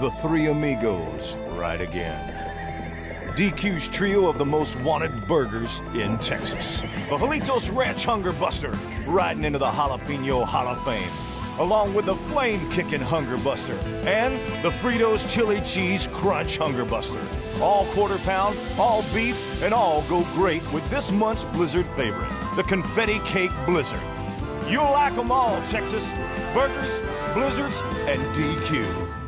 the three amigos right again. DQ's trio of the most wanted burgers in Texas. The Jalitos Ranch Hungr-Buster riding into the Jalapeno Hall of Fame, along with the Flame Kicking Hungr-Buster and the Fritos Chili Cheese Crunch Hungr-Buster. All quarter pound, all beef, and all go great with this month's Blizzard favorite, the Confetti Cake Blizzard. You'll like them all, Texas. Burgers, Blizzards, and DQ.